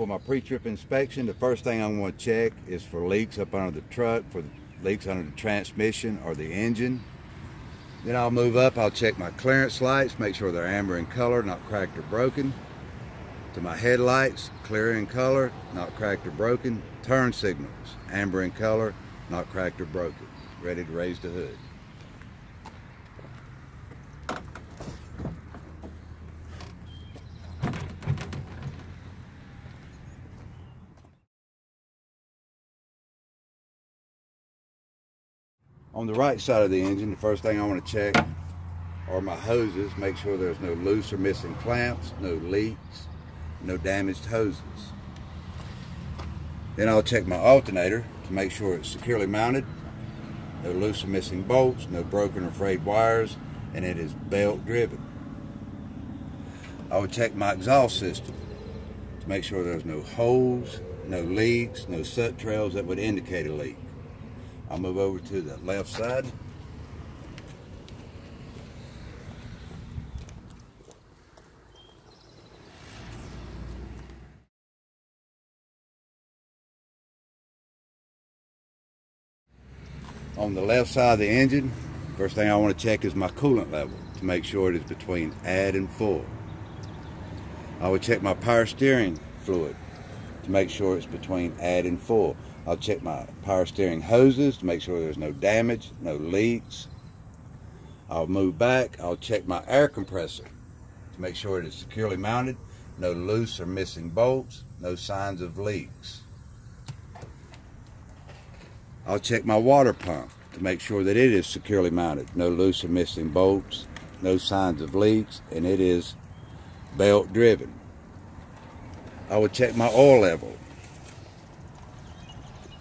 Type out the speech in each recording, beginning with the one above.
For my pre-trip inspection, the first thing I'm going to check is for leaks up under the truck, for leaks under the transmission or the engine. Then I'll move up, I'll check my clearance lights, make sure they're amber in color, not cracked or broken. To my headlights, clear in color, not cracked or broken. Turn signals, amber in color, not cracked or broken. Ready to raise the hood. On the right side of the engine, the first thing I want to check are my hoses. Make sure there's no loose or missing clamps, no leaks, no damaged hoses. Then I'll check my alternator to make sure it's securely mounted, no loose or missing bolts, no broken or frayed wires, and it is belt driven. I will check my exhaust system to make sure there's no holes, no leaks, no soot trails that would indicate a leak. I'll move over to the left side. On the left side of the engine, first thing I want to check is my coolant level to make sure it is between add and full. I will check my power steering fluid to make sure it's between add and full. I'll check my power steering hoses to make sure there's no damage, no leaks. I'll move back. I'll check my air compressor to make sure it is securely mounted, no loose or missing bolts, no signs of leaks. I'll check my water pump to make sure that it is securely mounted, no loose or missing bolts, no signs of leaks, and it is belt driven. I will check my oil level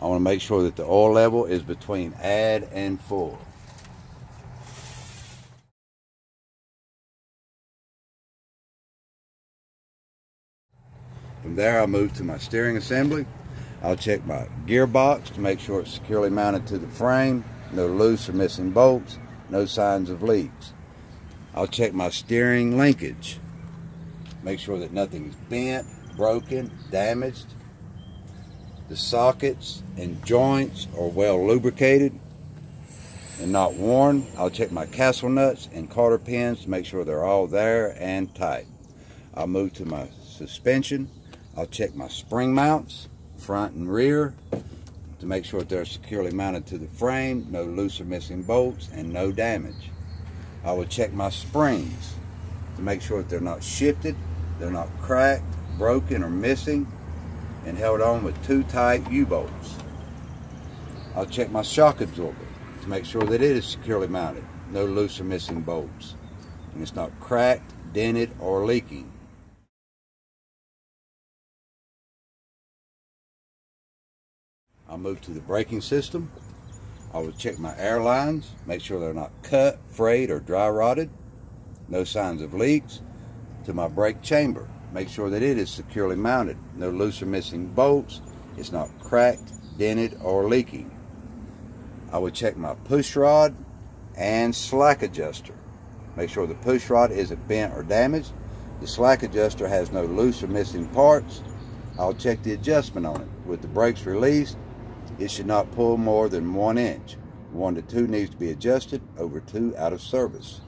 I want to make sure that the oil level is between add and full. From there, I'll move to my steering assembly. I'll check my gearbox to make sure it's securely mounted to the frame, no loose or missing bolts, no signs of leaks. I'll check my steering linkage, make sure that nothing is bent, broken, damaged, the sockets and joints are well lubricated and not worn. I'll check my castle nuts and cotter pins to make sure they're all there and tight. I'll move to my suspension. I'll check my spring mounts, front and rear, to make sure they're securely mounted to the frame, no loose or missing bolts, and no damage. I will check my springs to make sure that they're not shifted, they're not cracked, broken, or missing, and held on with two tight U-bolts. I'll check my shock absorber to make sure that it is securely mounted, no loose or missing bolts, and it's not cracked, dented, or leaking. I'll move to the braking system. I will check my air lines, make sure they're not cut, frayed, or dry rotted. No signs of leaks. To my brake chamber, Make sure that it is securely mounted. No loose or missing bolts. It's not cracked, dented, or leaking. I would check my push rod and slack adjuster. Make sure the push rod isn't bent or damaged. The slack adjuster has no loose or missing parts. I'll check the adjustment on it. With the brakes released, it should not pull more than one inch. One to two needs to be adjusted, over two out of service.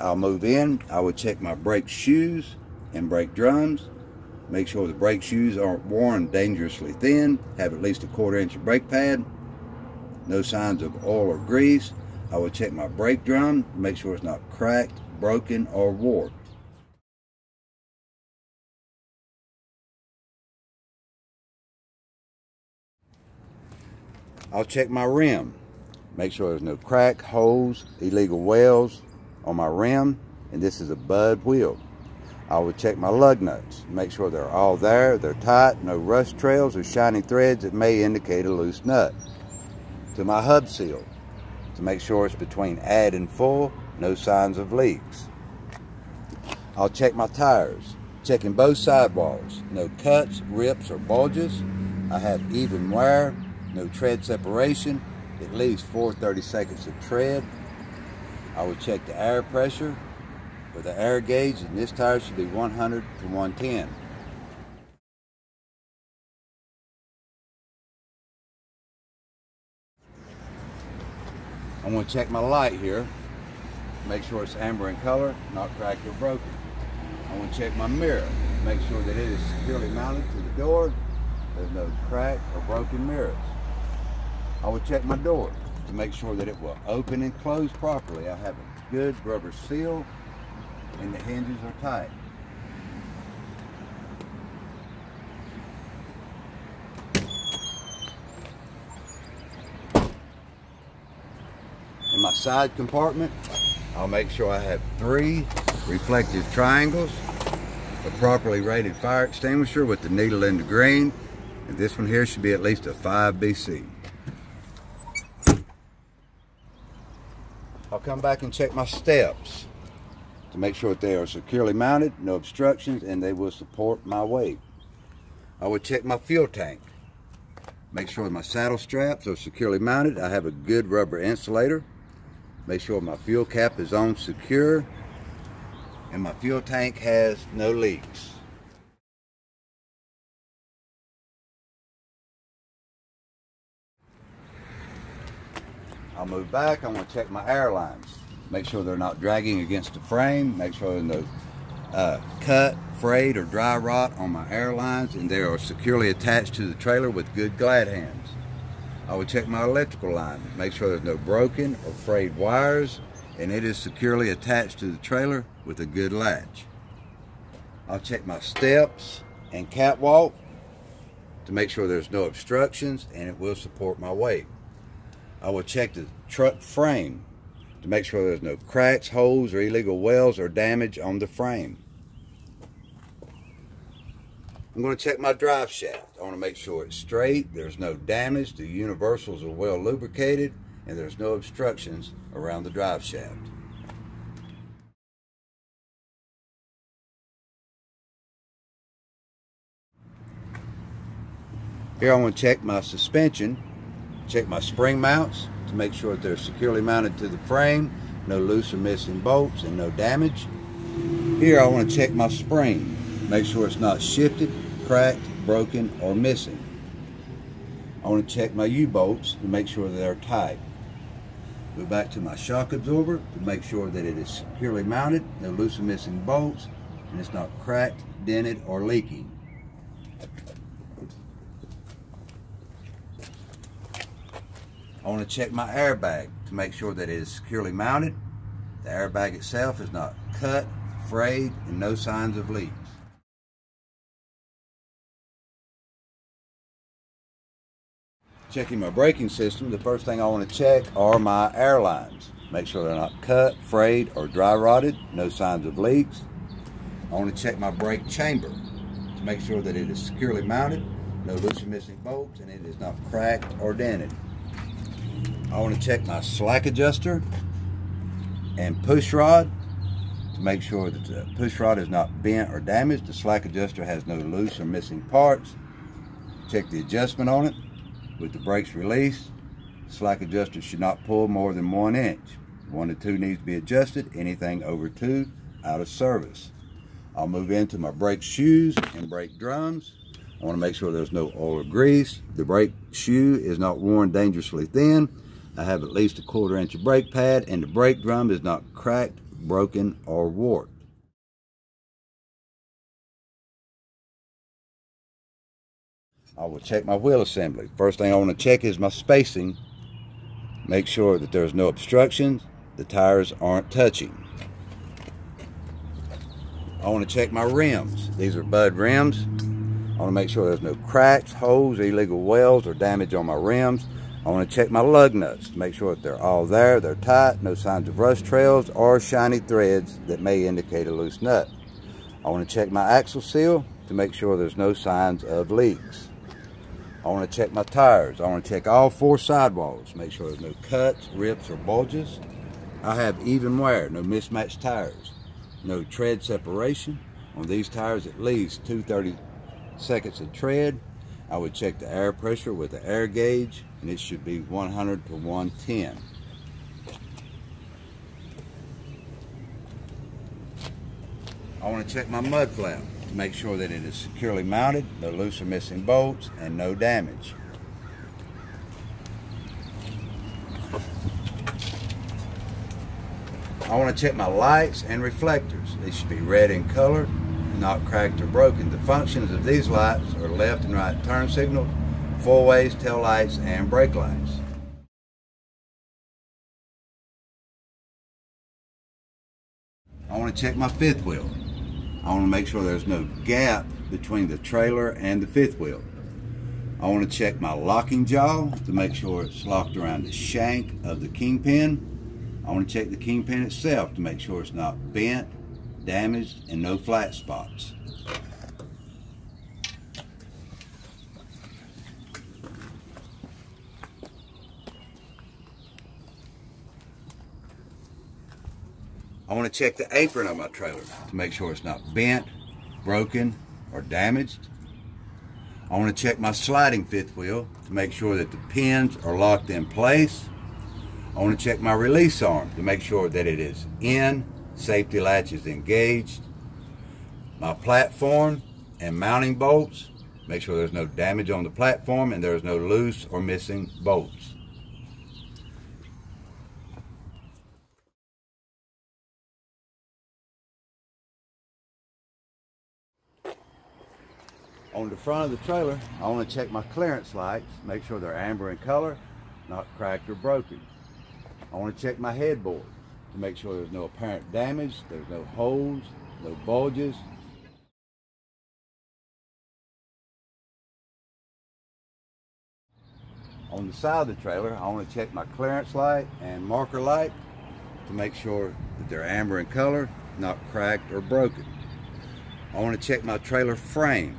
I'll move in, I will check my brake shoes and brake drums. Make sure the brake shoes aren't worn dangerously thin. Have at least a quarter inch of brake pad. No signs of oil or grease. I will check my brake drum. Make sure it's not cracked, broken, or warped. I'll check my rim. Make sure there's no crack, holes, illegal wells on my rim. And this is a Budd wheel. I would check my lug nuts, make sure they're all there, they're tight, no rust trails or shiny threads that may indicate a loose nut. To my hub seal, to make sure it's between add and full, no signs of leaks. I'll check my tires, checking both sidewalls, no cuts, rips, or bulges. I have even wear, no tread separation, at least 430 seconds of tread. I will check the air pressure, with the air gauge and this tire should be 100 to 110. I'm going to check my light here. Make sure it's amber in color, not cracked or broken. I'm going to check my mirror. Make sure that it is securely mounted to the door. There's no crack or broken mirrors. I will check my door to make sure that it will open and close properly. I have a good rubber seal and the hinges are tight. In my side compartment, I'll make sure I have three reflective triangles, a properly rated fire extinguisher with the needle in the green, and this one here should be at least a 5 BC. I'll come back and check my steps to make sure that they are securely mounted, no obstructions, and they will support my weight. I will check my fuel tank. Make sure my saddle straps are securely mounted. I have a good rubber insulator. Make sure my fuel cap is on secure and my fuel tank has no leaks. I'll move back. I want to check my air lines. Make sure they're not dragging against the frame. Make sure there's no uh, cut, frayed, or dry rot on my air lines, and they are securely attached to the trailer with good glad hands. I will check my electrical line. Make sure there's no broken or frayed wires, and it is securely attached to the trailer with a good latch. I'll check my steps and catwalk to make sure there's no obstructions and it will support my weight. I will check the truck frame to make sure there's no cracks, holes, or illegal welds or damage on the frame. I'm going to check my drive shaft. I want to make sure it's straight, there's no damage, the universals are well lubricated, and there's no obstructions around the drive shaft. Here I want to check my suspension, check my spring mounts to make sure that they're securely mounted to the frame, no loose or missing bolts and no damage. Here I want to check my spring, make sure it's not shifted, cracked, broken, or missing. I want to check my U-bolts to make sure they're tight. Go back to my shock absorber to make sure that it is securely mounted, no loose or missing bolts, and it's not cracked, dented, or leaking. I want to check my airbag to make sure that it is securely mounted. The airbag itself is not cut, frayed, and no signs of leaks. Checking my braking system, the first thing I want to check are my air lines. Make sure they're not cut, frayed, or dry rotted, no signs of leaks. I want to check my brake chamber to make sure that it is securely mounted, no loose or missing bolts, and it is not cracked or dented. I want to check my slack adjuster and push rod to make sure that the push rod is not bent or damaged. The slack adjuster has no loose or missing parts. Check the adjustment on it with the brakes released, slack adjuster should not pull more than one inch. One to two needs to be adjusted. Anything over two, out of service. I'll move into my brake shoes and brake drums. I want to make sure there's no oil or grease. The brake shoe is not worn dangerously thin. I have at least a quarter inch of brake pad and the brake drum is not cracked, broken, or warped. I will check my wheel assembly. First thing I want to check is my spacing. Make sure that there's no obstructions, the tires aren't touching. I want to check my rims. These are Budd rims. I want to make sure there's no cracks, holes, illegal welds, or damage on my rims. I want to check my lug nuts to make sure that they're all there, they're tight, no signs of rust trails or shiny threads that may indicate a loose nut. I want to check my axle seal to make sure there's no signs of leaks. I want to check my tires. I want to check all four sidewalls. Make sure there's no cuts, rips, or bulges. I have even wear, no mismatched tires. No tread separation. On these tires, at least 230 seconds of tread. I would check the air pressure with the air gauge, and it should be 100 to 110. I want to check my mud flap to make sure that it is securely mounted, no loose or missing bolts, and no damage. I want to check my lights and reflectors. They should be red in color, not cracked or broken. The functions of these lights are left and right turn signals, four ways, tail lights, and brake lights. I want to check my fifth wheel. I want to make sure there's no gap between the trailer and the fifth wheel. I want to check my locking jaw to make sure it's locked around the shank of the kingpin. I want to check the kingpin itself to make sure it's not bent, damaged, and no flat spots. I want to check the apron on my trailer to make sure it's not bent, broken, or damaged. I want to check my sliding fifth wheel to make sure that the pins are locked in place. I want to check my release arm to make sure that it is in, safety latch is engaged. My platform and mounting bolts, make sure there's no damage on the platform and there's no loose or missing bolts. On the front of the trailer, I want to check my clearance lights, make sure they're amber in color, not cracked or broken. I want to check my headboard to make sure there's no apparent damage, there's no holes, no bulges. On the side of the trailer, I want to check my clearance light and marker light to make sure that they're amber in color, not cracked or broken. I want to check my trailer frame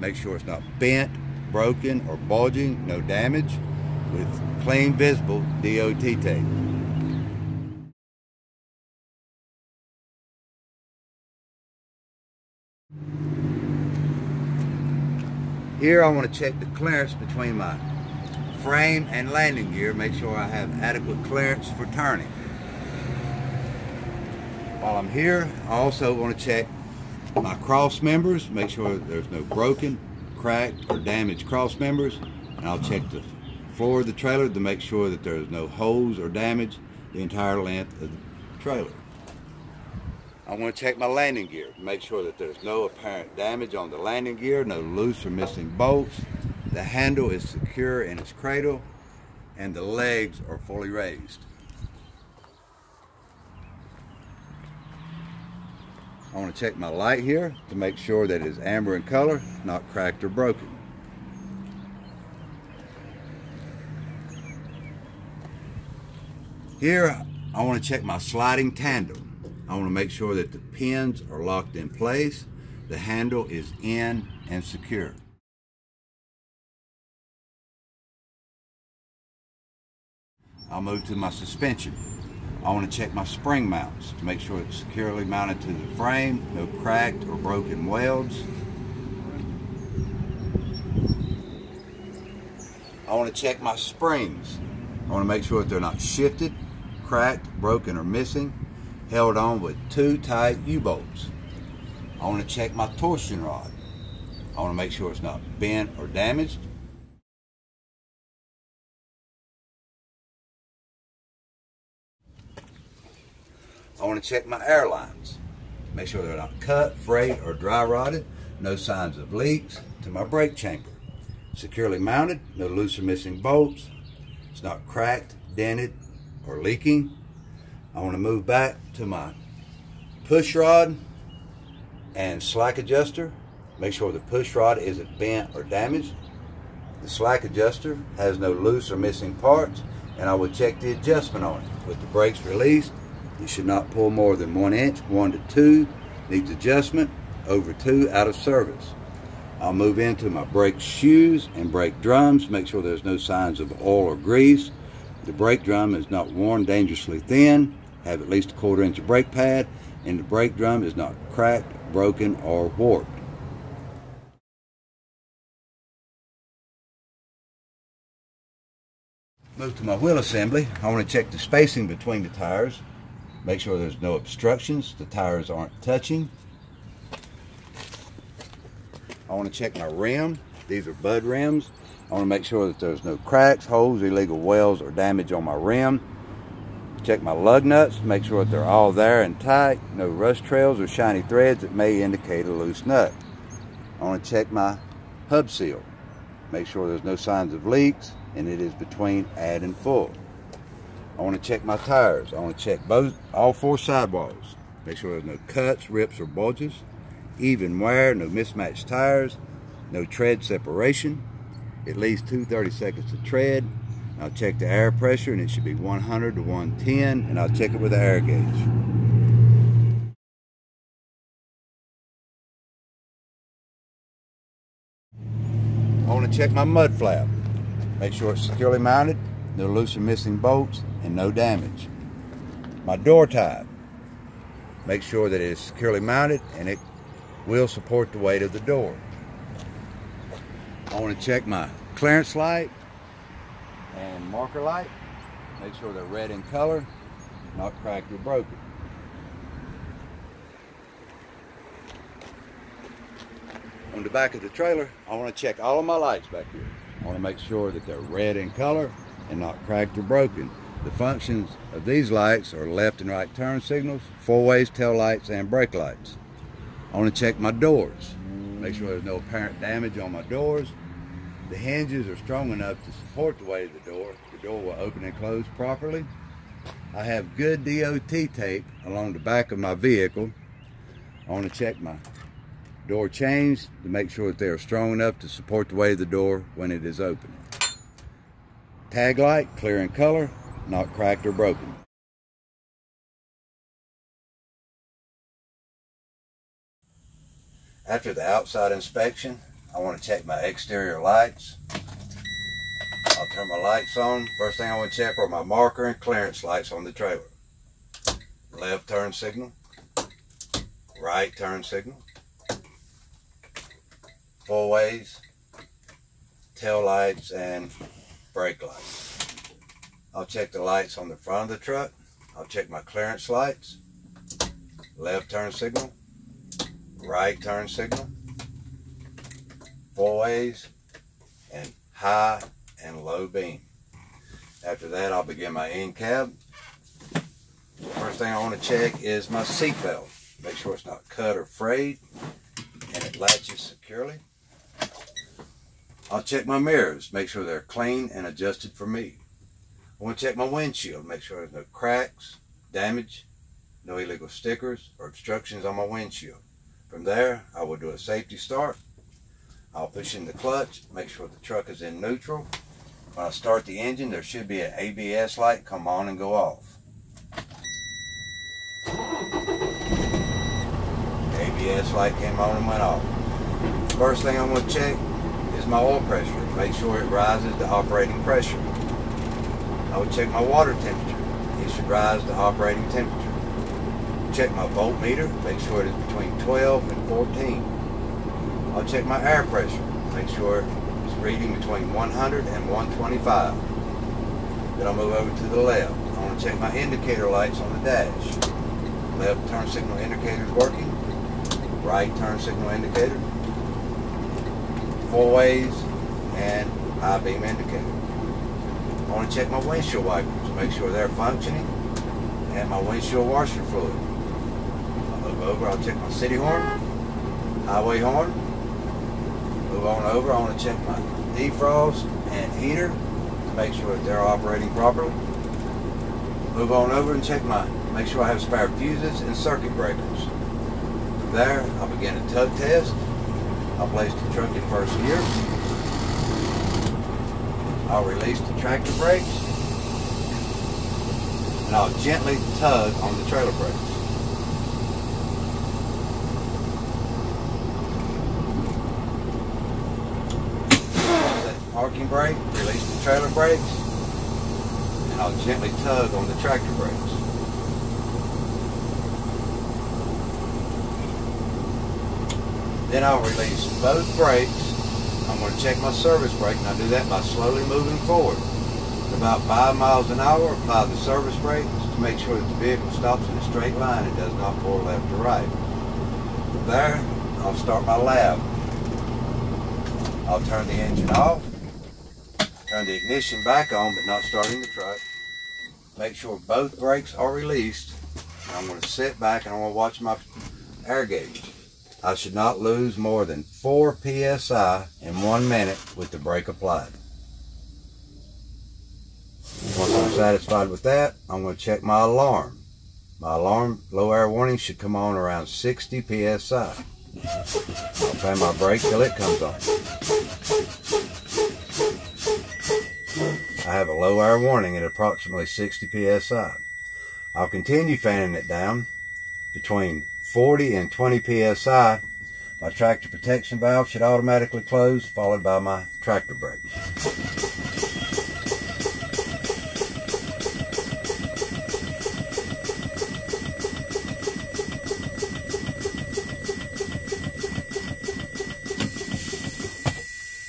Make sure it's not bent, broken, or bulging, no damage, with clean visible DOT tape. Here I want to check the clearance between my frame and landing gear, make sure I have adequate clearance for turning. While I'm here, I also want to check my cross members, make sure there's no broken, cracked, or damaged cross members. And I'll check the floor of the trailer to make sure that there's no holes or damage the entire length of the trailer. I want to check my landing gear, make sure that there's no apparent damage on the landing gear, no loose or missing bolts. The handle is secure in its cradle and the legs are fully raised. I want to check my light here to make sure that it's amber in color, not cracked or broken. Here, I want to check my sliding tandem. I want to make sure that the pins are locked in place, the handle is in and secure. I'll move to my suspension. I want to check my spring mounts to make sure it's securely mounted to the frame, no cracked or broken welds. I want to check my springs. I want to make sure that they're not shifted, cracked, broken, or missing, held on with two tight U-bolts. I want to check my torsion rod. I want to make sure it's not bent or damaged. I want to check my air lines. Make sure they're not cut, frayed, or dry rotted. No signs of leaks to my brake chamber. Securely mounted, no loose or missing bolts. It's not cracked, dented, or leaking. I want to move back to my push rod and slack adjuster. Make sure the push rod isn't bent or damaged. The slack adjuster has no loose or missing parts and I will check the adjustment on it. With the brakes released, you should not pull more than one inch, one to two. Needs adjustment, over two, out of service. I'll move into my brake shoes and brake drums. Make sure there's no signs of oil or grease. The brake drum is not worn dangerously thin. Have at least a quarter inch of brake pad. And the brake drum is not cracked, broken, or warped. Move to my wheel assembly. I want to check the spacing between the tires. Make sure there's no obstructions, the tires aren't touching. I want to check my rim. These are Budd rims. I want to make sure that there's no cracks, holes, illegal welds, or damage on my rim. Check my lug nuts, make sure that they're all there and tight, no rust trails or shiny threads that may indicate a loose nut. I want to check my hub seal. Make sure there's no signs of leaks and it is between add and full. I want to check my tires. I want to check both all four sidewalls. Make sure there's no cuts, rips, or bulges. Even wear, no mismatched tires, no tread separation, at least two 30 seconds to tread, I'll check the air pressure and it should be 100 to 110 and I'll check it with the air gauge. I want to check my mud flap. Make sure it's securely mounted, no loose or missing bolts, and no damage. My door tab. Make sure that it is securely mounted and it will support the weight of the door. I want to check my clearance light and marker light. Make sure they're red in color, not cracked or broken. On the back of the trailer, I want to check all of my lights back here. I want to make sure that they're red in color and not cracked or broken. The functions of these lights are left and right turn signals, four ways tail lights, and brake lights. I want to check my doors. Make sure there's no apparent damage on my doors the hinges are strong enough to support the weight of the door. The door will open and close properly. I have good DOT tape along the back of my vehicle. I want to check my door chains to make sure that they are strong enough to support the weight of the door when it is open. Tag light, clear in color, not cracked or broken. After the outside inspection, I want to check my exterior lights. I'll turn my lights on. First thing I want to check are my marker and clearance lights on the trailer. Left turn signal. Right turn signal. Four ways. Tail lights and brake lights. I'll check the lights on the front of the truck. I'll check my clearance lights. Left turn signal. Right turn signal four ways and high and low beam. After that, I'll begin my end cab. First thing I want to check is my seat belt. Make sure it's not cut or frayed and it latches securely. I'll check my mirrors, make sure they're clean and adjusted for me. I want to check my windshield, make sure there's no cracks, damage, no illegal stickers or obstructions on my windshield. From there, I will do a safety start I'll push in the clutch, make sure the truck is in neutral. When I start the engine, there should be an ABS light come on and go off. The ABS light came on and went off. First thing I'm going to check is my oil pressure. Make sure it rises to operating pressure. I will check my water temperature. It should rise to operating temperature. Check my voltmeter. Make sure it is between 12 and 14. I'll check my air pressure, make sure it's reading between 100 and 125. Then I'll move over to the left. I want to check my indicator lights on the dash. Left turn signal indicator is working. Right turn signal indicator. Four ways and high beam indicator. I want to check my windshield wipers, make sure they're functioning, and my windshield washer fluid. I'll move over, I'll check my city horn, highway horn, Move on over, I want to check my defrost and heater to make sure that they're operating properly. Move on over and check my, make sure I have spare fuses and circuit breakers. From there, I'll begin a tug test. I'll place the truck in first gear. I'll release the tractor brakes. And I'll gently tug on the trailer brakes. parking brake, release the trailer brakes, and I'll gently tug on the tractor brakes. Then I'll release both brakes. I'm going to check my service brake, and I do that by slowly moving forward. About five miles an hour, apply the service brake to make sure that the vehicle stops in a straight line and does not pull left or right. From there, I'll start my lab. I'll turn the engine off Turn the ignition back on, but not starting the truck. make sure both brakes are released. I'm going to sit back and I'm going to watch my air gauge. I should not lose more than 4 psi in one minute with the brake applied. Once I'm satisfied with that, I'm going to check my alarm. My alarm low air warning should come on around 60 psi. I'll pay my brake till it comes on. I have a low air warning at approximately 60 psi. I'll continue fanning it down between 40 and 20 psi. My tractor protection valve should automatically close, followed by my tractor brake.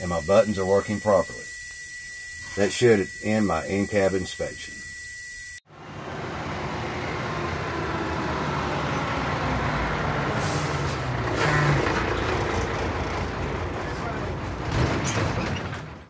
and my buttons are working properly. That should end my in-cab inspection.